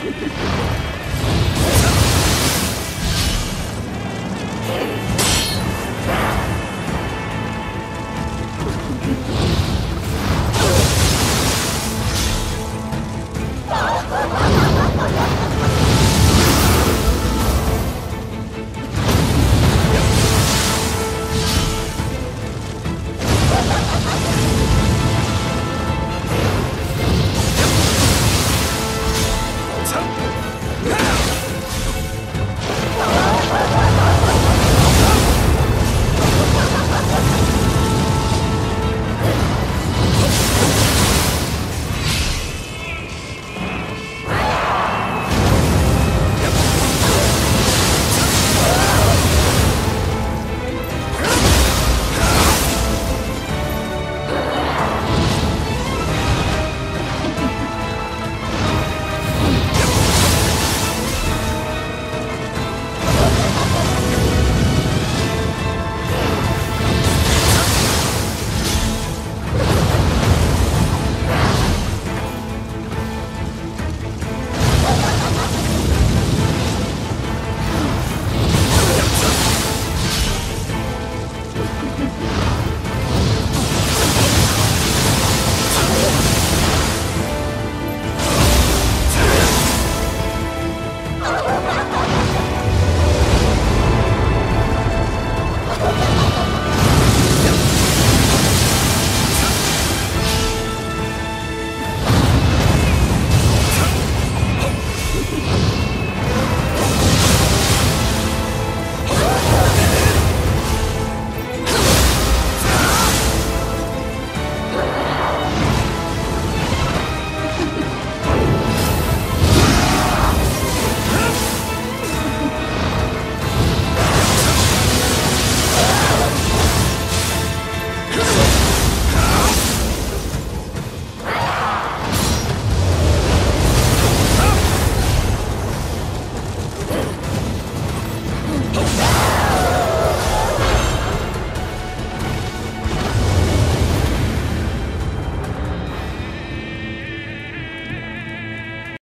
Ha ha ha!